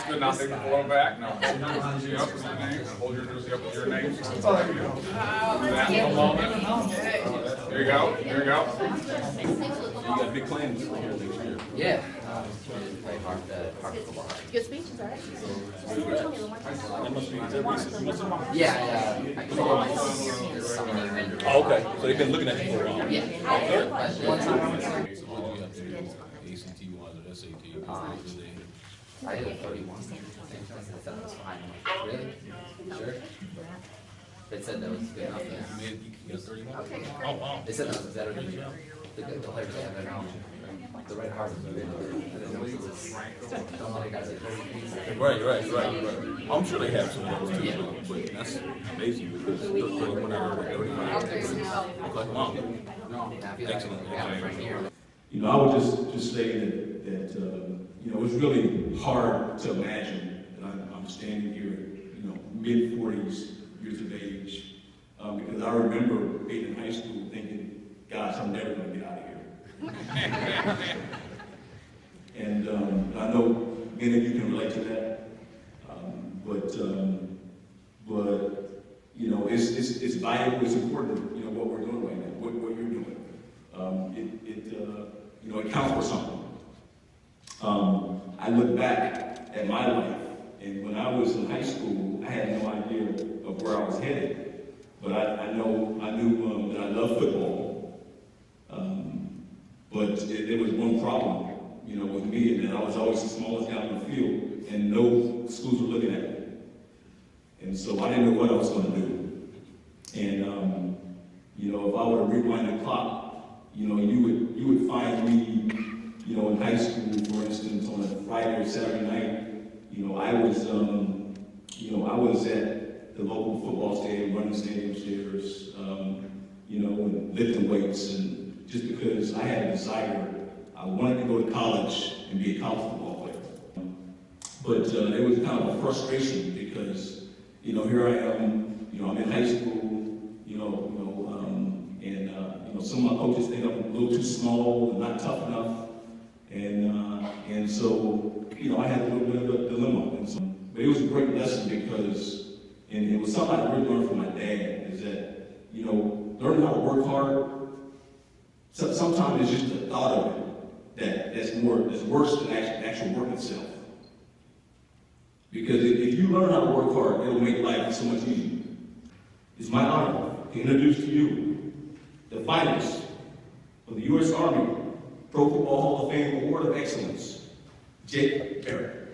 that's good. Now take the photo back. Now hold your jersey up with your name. Hold your jersey up with your name. So it's like, you know, do that for a moment. There you go. There you go. You got big plans for here next year. Yeah. Play hard, uh, hard football. Good speech, is that right? That must be, is that recent? Must have- Yeah, yeah. I can follow my senior this summer. Oh, okay, so they've been looking at you for a while. Yeah. But one time, So what do you have to do, ACT wise or SAT? Do they- I did a thirty-one. I thought that was fine. I'm like, Really? Sure? They said that was good enough. You yeah. made, you got thirty-one? Oh, wow. They said that was better than the, the players they have right now. The red heart was good. I didn't know it was, don't let guys like thirty. Right, right, right, right. I'm sure they have some of those too, but that's amazing because thirty-one out of thirty-five. Okay, wow. Excellent. Yeah, right here. You know, I would just, just say that, that, um, you know, it's really hard to imagine that I'm, I'm standing here, you know, mid-forties, years of age, um, because I remember being in high school thinking, gosh, I'm never gonna get out of here. And, um, I know many of you can relate to that, um, but, um, but, you know, it's, it's, it's valuable, it's important, you know, what we're doing right now, what, what you're doing. Um, it, it, uh, you know, it counts for something. Um, I look back at my life, and when I was in high school, I had no idea of where I was headed. But I, I know, I knew um, that I loved football. Um, but it, there was one problem, you know, with me, and that I was always the smallest guy on the field, and no schools were looking at me. And so I didn't know what I was going to do. And, um, you know, if I were to rewind the clock, you know, you would, you would find me, you know, in high school, for instance, on a Friday or Saturday night, you know, I was, um, you know, I was at the local football stadium, running stadium stairs, um, you know, and lifting weights, and just because I had a desire, I wanted to go to college and be a college football player. But uh, it was kind of a frustration because, you know, here I am, you know, I'm in high school, some of my coaches think I'm a little too small and not tough enough, and uh, and so, you know, I had a little bit of a dilemma. And so, but it was a great lesson because, and it was something I really learned from my dad is that, you know, learning how to work hard. So, sometimes it's just the thought of it that that's more that's worse than actual, actual work itself. Because if, if you learn how to work hard, it'll make life so much easier. It's my honor to introduce to you the finalists of the U.S. Army Pro Football Hall of Fame Award of Excellence, Jake Barann.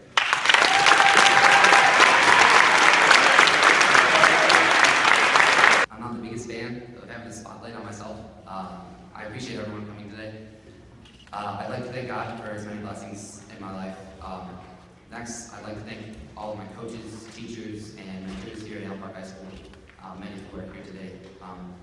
I'm not the biggest fan of having the spotlight on myself. Um, I appreciate everyone coming today. Uh, I'd like to thank God for his many blessings in my life. Um, next, I'd like to thank all of my coaches, teachers, and mentors here at Allen Park High School, uh, many who are here today, um,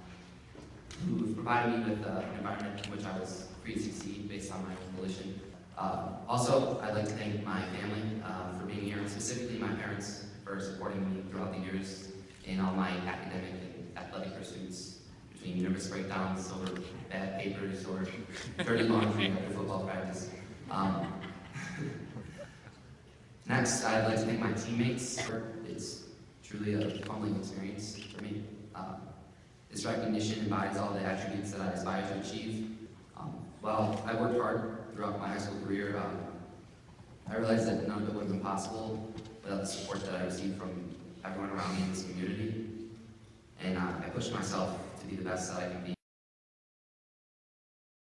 who've provided me with uh, an environment in which I was free to succeed based on my own volition. Uh, also, I'd like to thank my family uh, for being here, and specifically my parents for supporting me throughout the years in all my academic and athletic pursuits, between nervous breakdowns over bad papers or dirty laundry after football practice. Um, next, I'd like to thank my teammates. It's truly a humbling experience for me. Uh, this recognition embodies all the attributes that I aspire to achieve. Um, while I worked hard throughout my high school career, um, I realized that none of it would have been possible without the support that I received from everyone around me in this community. And uh, I pushed myself to be the best that I can be.